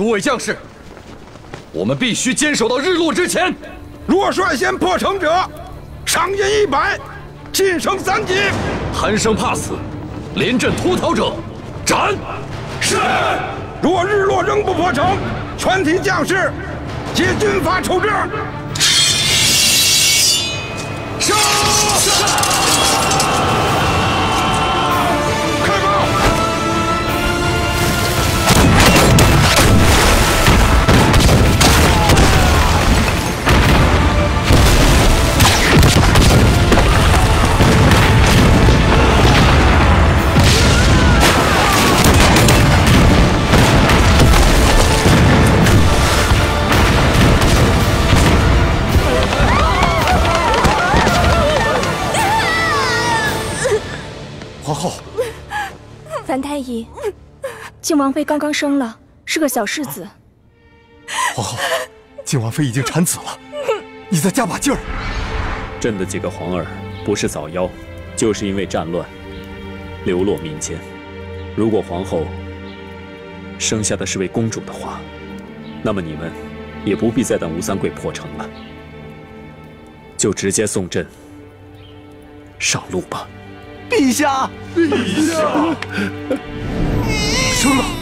诸位将士，我们必须坚守到日落之前。若率先破城者，赏银一百，晋升三级。贪生怕死、临阵脱逃者，斩。是。若日落仍不破城，全体将士皆军法处置。樊太医，靖王妃刚刚生了，是个小世子。皇后，靖王妃已经产子了，你再加把劲儿。朕的几个皇儿不是早夭，就是因为战乱流落民间。如果皇后生下的是位公主的话，那么你们也不必再等吴三桂破城了，就直接送朕上路吧。陛下，陛下，生了。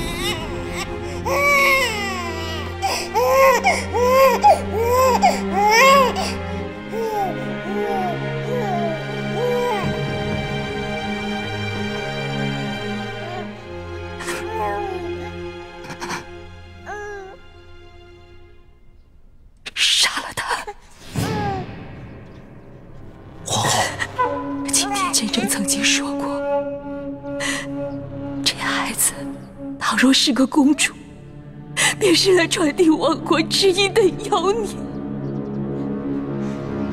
亡国之音的妖孽。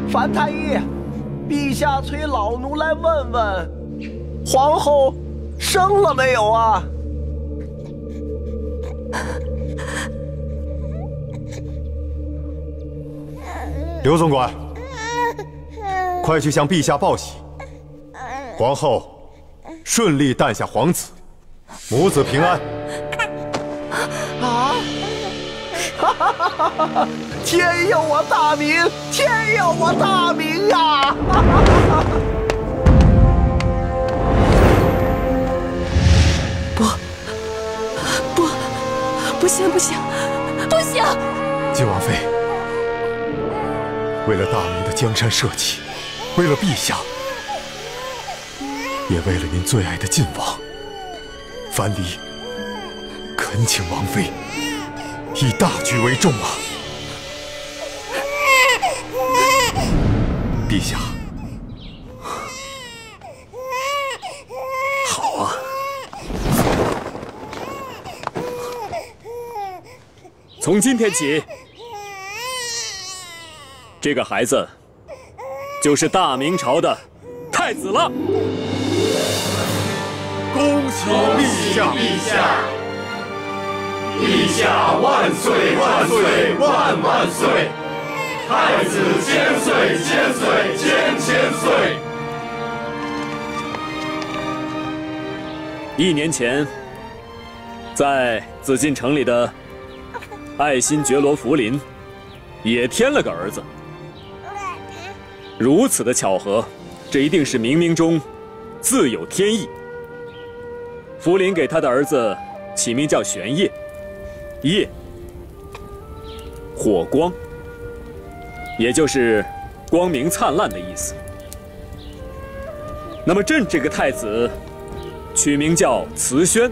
樊太医，陛下催老奴来问问，皇后生了没有啊？刘总管，快去向陛下报喜，皇后顺利诞下皇子，母子平安。天佑我大明！天佑我大明啊！不，不，不行，不行，不行！晋王妃，为了大明的江山社稷，为了陛下，也为了您最爱的晋王，樊离，恳请王妃。以大局为重啊，陛下。好啊，从今天起，这个孩子就是大明朝的太子了。恭喜陛下！陛下！万岁万岁万万岁！太子千岁千岁千千岁！一年前，在紫禁城里的爱新觉罗福临，也添了个儿子。如此的巧合，这一定是冥冥中自有天意。福临给他的儿子起名叫玄烨。夜，火光，也就是光明灿烂的意思。那么朕这个太子，取名叫慈轩，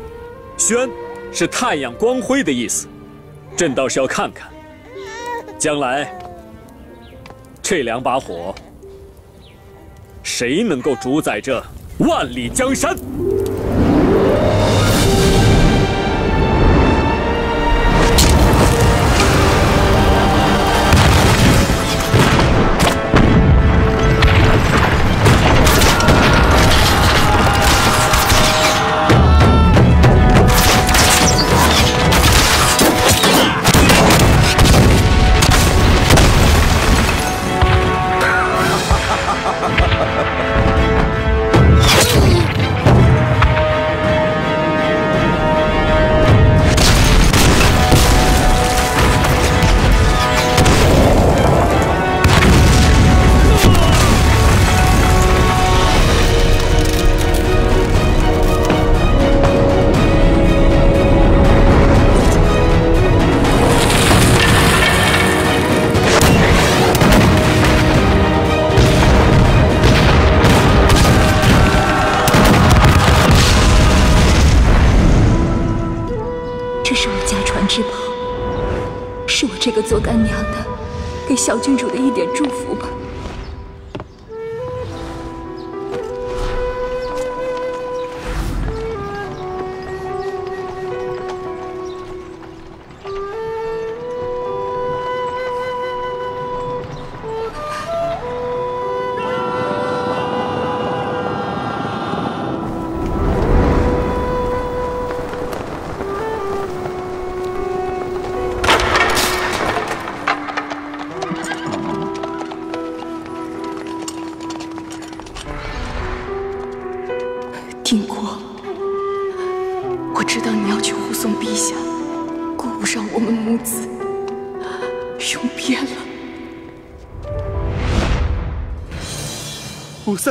轩是太阳光辉的意思。朕倒是要看看，将来这两把火，谁能够主宰这万里江山？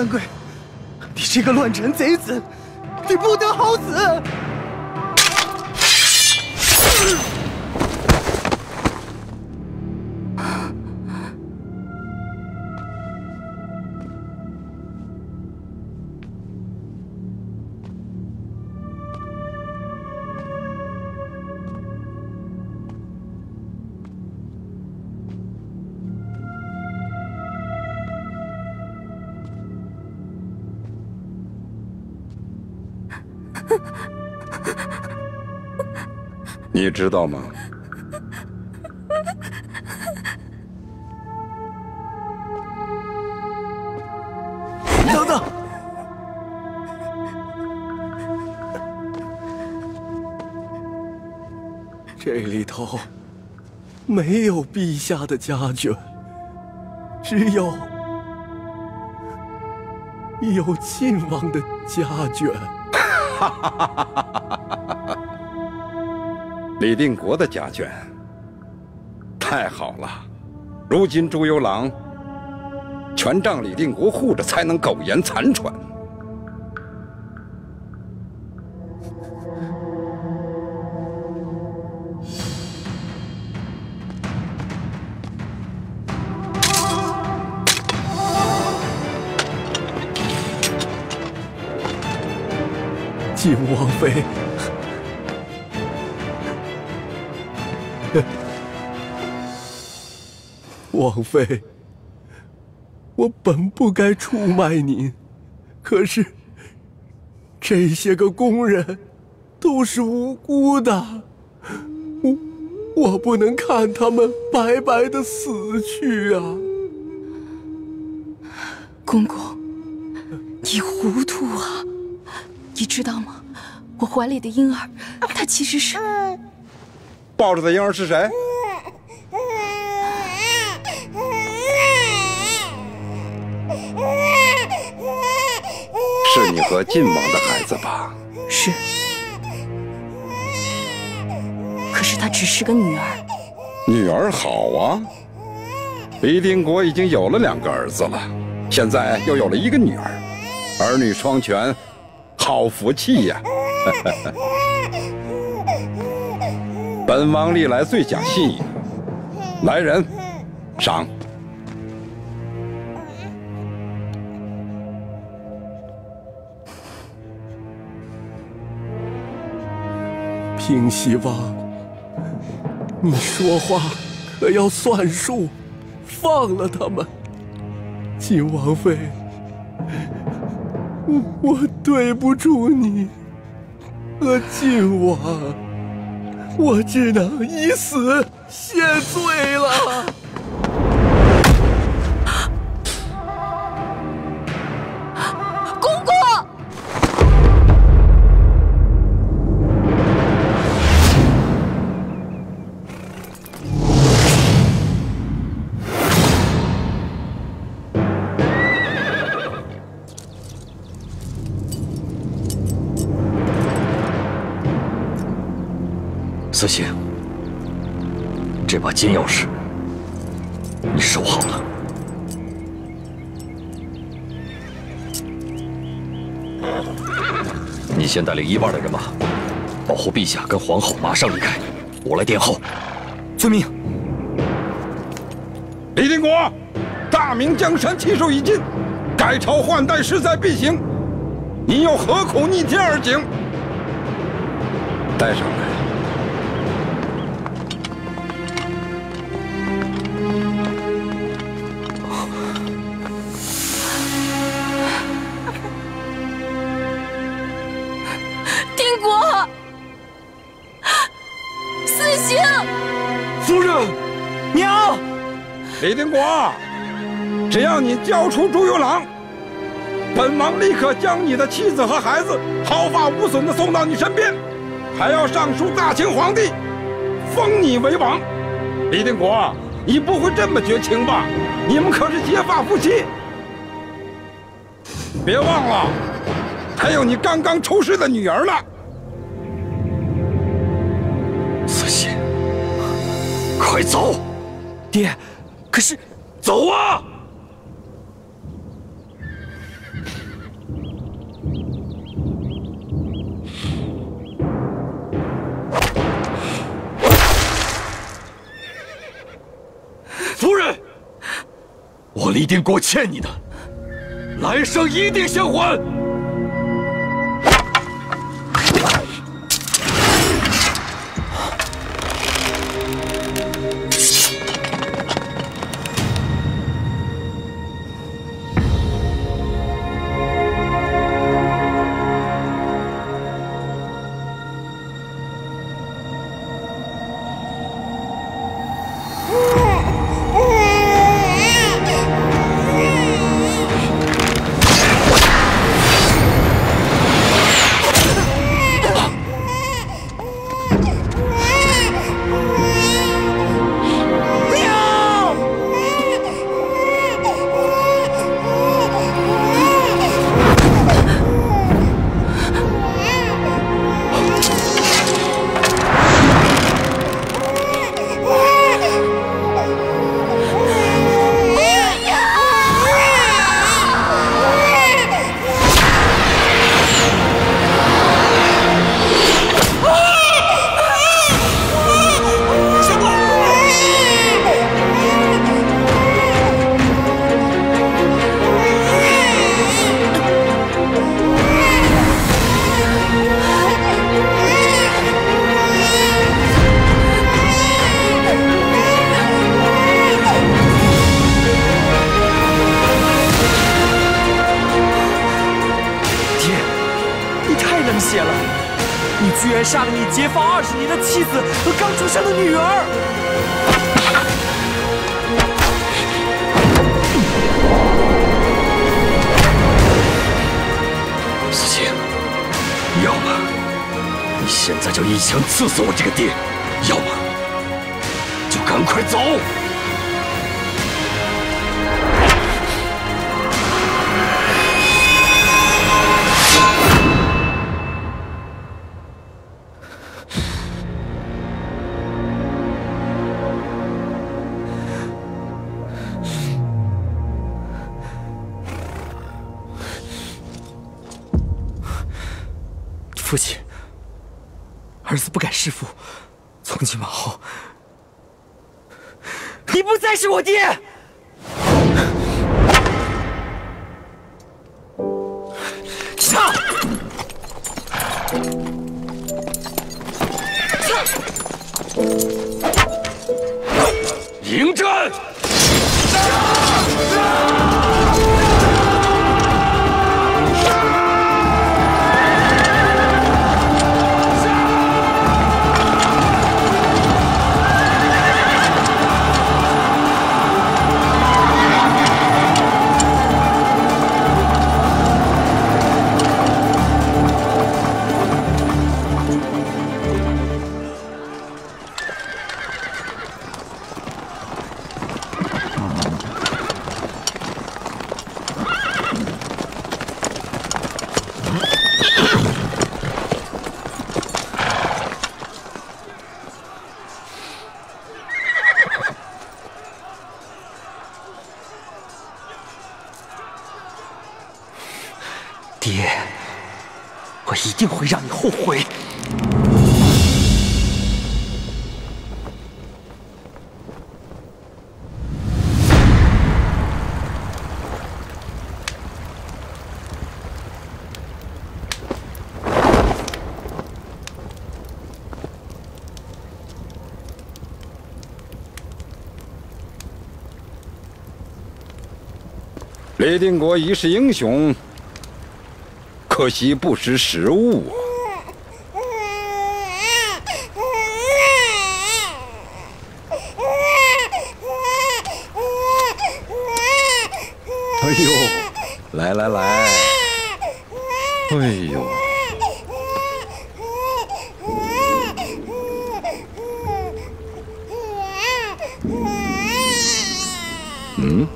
三桂，你这个乱臣贼子，你不得好死！你知道吗？等等，这里头没有陛下的家眷，只有有晋王的家眷。李定国的家眷，太好了！如今朱由榔全仗李定国护着，才能苟延残喘。晋王妃，王妃，我本不该出卖您，可是这些个工人都是无辜的，我我不能看他们白白的死去啊！公公，你糊涂啊！你知道吗？我怀里的婴儿，他其实是……抱着的婴儿是谁？晋王的孩子吧？是。可是她只是个女儿。女儿好啊！李定国已经有了两个儿子了，现在又有了一个女儿，儿女双全，好福气呀！本王历来最讲信义，来人，赏。平西王，你说话可要算数，放了他们。晋王妃，我我对不住你和晋王，我只能以死谢罪了。子行，这把金钥匙你收好了。你先带领一半的人马，保护陛下跟皇后马上离开，我来殿后。遵命。李定国，大明江山气数已尽，改朝换代势在必行，你又何苦逆天而行？带上来。国，只要你交出朱由榔，本王立刻将你的妻子和孩子毫发无损地送到你身边，还要上书大清皇帝，封你为王。李定国，你不会这么绝情吧？你们可是结发夫妻，别忘了，还有你刚刚出世的女儿呢。慈禧，快走！爹，可是，走啊！夫人，我李定国欠你的，来生一定相还。想刺死我这个爹，要么就赶快走。父亲，儿子不敢弑父，从今往后，你不再是我爹。李定国一世英雄，可惜不识时务啊！来来来，哎呦，嗯，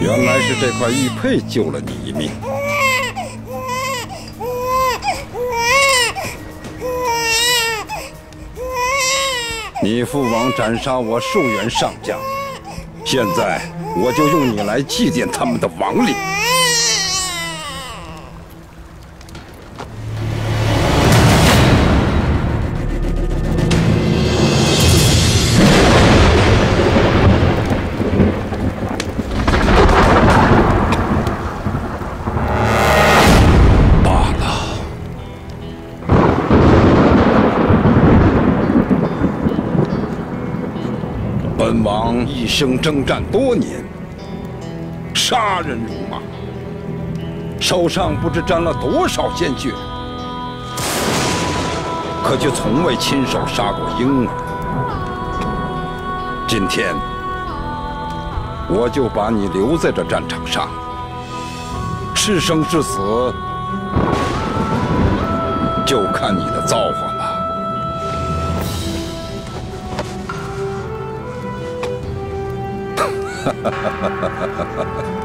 原来是这块玉佩救了你一命。你父王斩杀我数员上将，现在我就用你来祭奠他们的亡灵。生征战多年，杀人如麻，手上不知沾了多少鲜血，可却从未亲手杀过婴儿。今天，我就把你留在这战场上，是生是死，就看你的造化ハハハハハ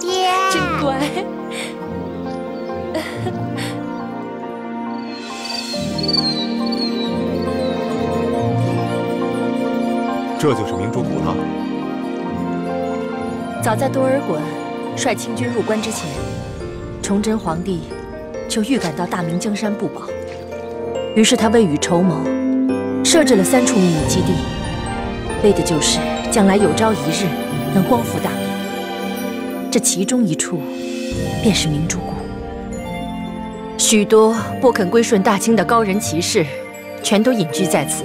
爹，真乖。这就是明珠谷了。早在多尔衮率清军入关之前，崇祯皇帝就预感到大明江山不保，于是他未雨绸缪，设置了三处秘密基地，为的就是将来有朝一日能光复大明。这其中一处，便是明珠谷。许多不肯归顺大清的高人骑士，全都隐居在此。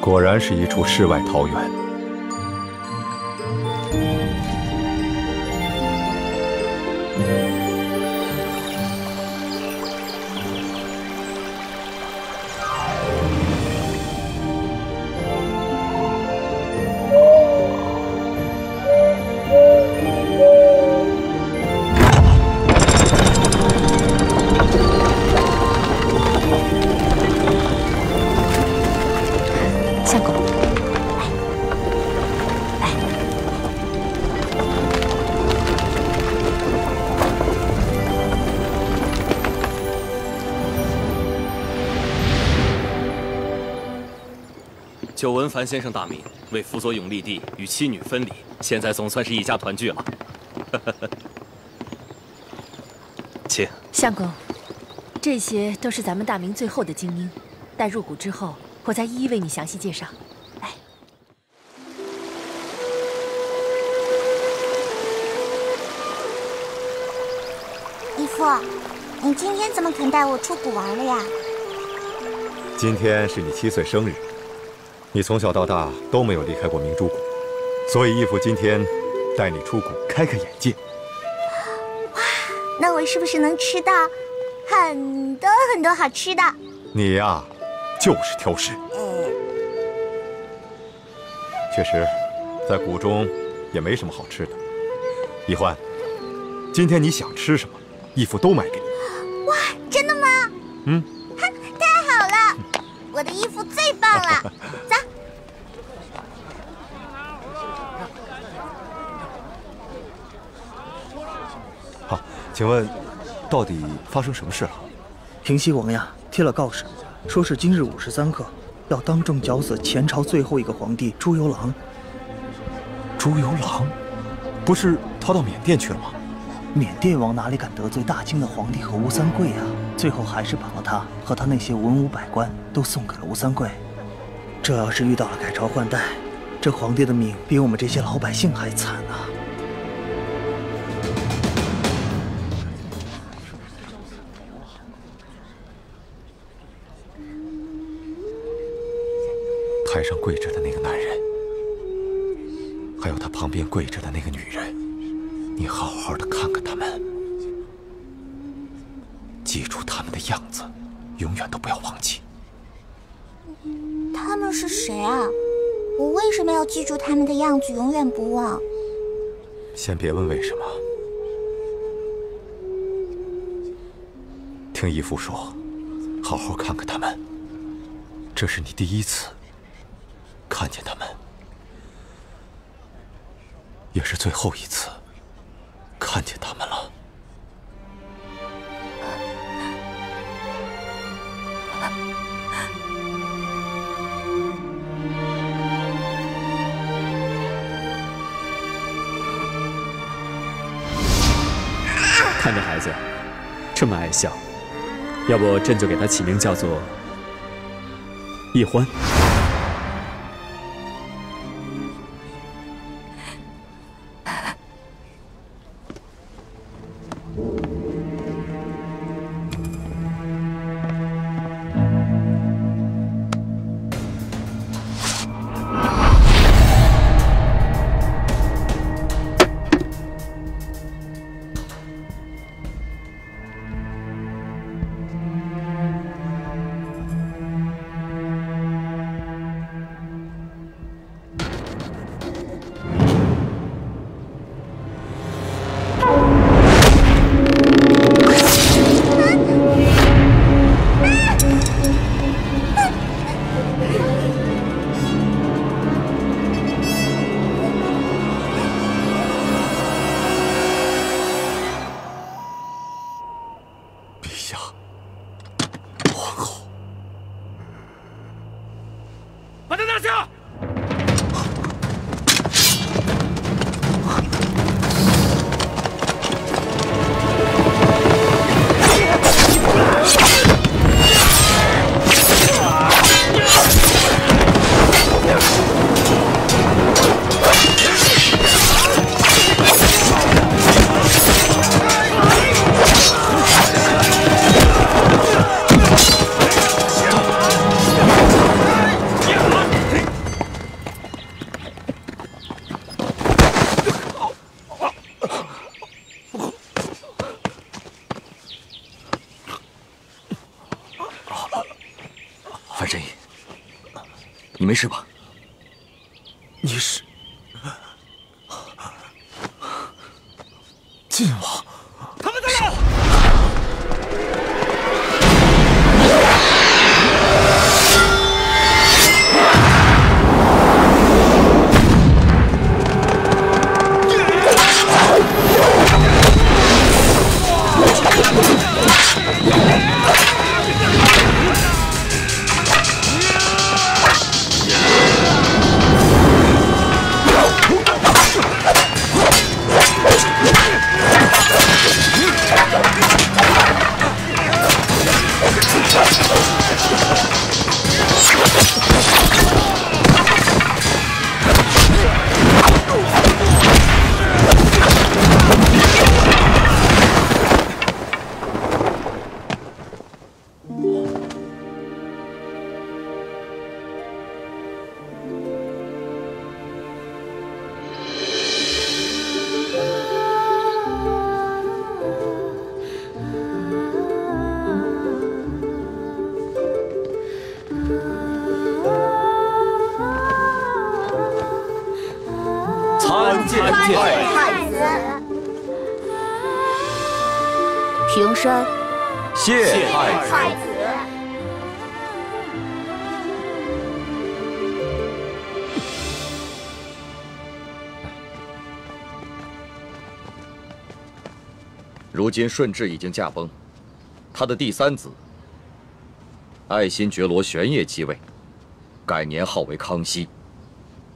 果然是一处世外桃源。久闻樊先生大名为辅佐永历帝与妻女分离现在总算是一家团聚了。请相公这些都是咱们大明最后的精英待入谷之后我再一一为你详细介绍。来姨父你今天怎么肯带我出谷玩了呀？今天是你七岁生日你从小到大都没有离开过明珠谷，所以义父今天带你出谷开开眼界。哇，那我是不是能吃到很多很多好吃的？你呀，就是挑食。确实，在谷中也没什么好吃的。易欢，今天你想吃什么，义父都买给你。哇，真的吗？嗯。太好了，我的衣服最棒了。走。请问，到底发生什么事了？平西王呀，贴了告示，说是今日午时三刻，要当众绞死前朝最后一个皇帝朱由榔。朱由榔，不是逃到缅甸去了吗？缅甸王哪里敢得罪大清的皇帝和吴三桂呀？最后还是把了他和他那些文武百官都送给了吴三桂。这要是遇到了改朝换代，这皇帝的命比我们这些老百姓还惨啊！上跪着的那个男人，还有他旁边跪着的那个女人，你好好的看看他们，记住他们的样子，永远都不要忘记。他们是谁啊？我为什么要记住他们的样子，永远不忘？先别问为什么，听义父说，好好看看他们。这是你第一次。看见他们，也是最后一次看见他们了。看这孩子这么爱笑，要不朕就给他起名叫做易欢。谢太子。平身。谢太子。如今顺治已经驾崩，他的第三子爱新觉罗玄烨继位，改年号为康熙。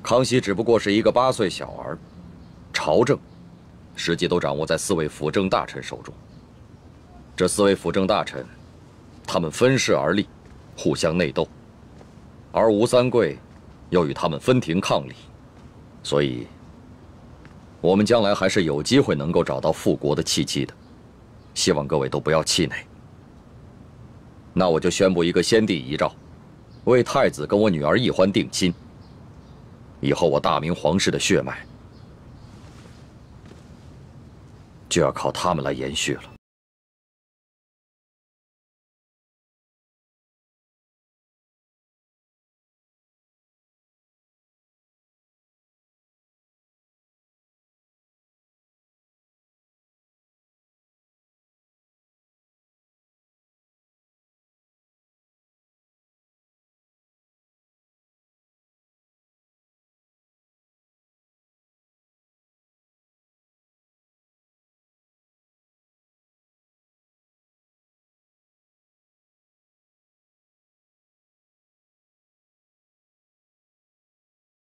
康熙只不过是一个八岁小儿，朝政实际都掌握在四位辅政大臣手中。这四位辅政大臣，他们分势而立，互相内斗，而吴三桂又与他们分庭抗礼，所以，我们将来还是有机会能够找到复国的契机的。希望各位都不要气馁。那我就宣布一个先帝遗诏，为太子跟我女儿奕欢定亲。以后我大明皇室的血脉就要靠他们来延续了。